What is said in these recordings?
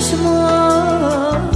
Sıvanere,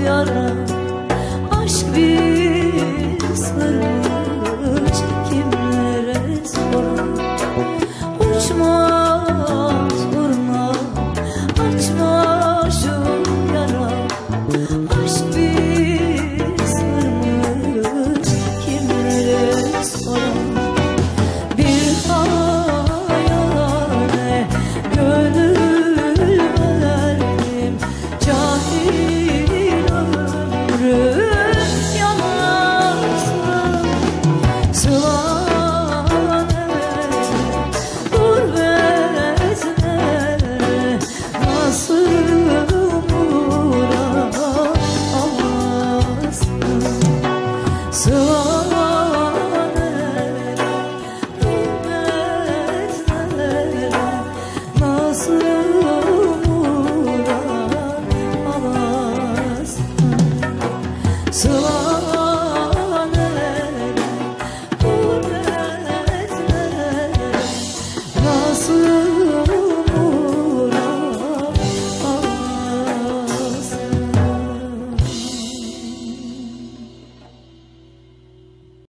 gurbetler, nasıl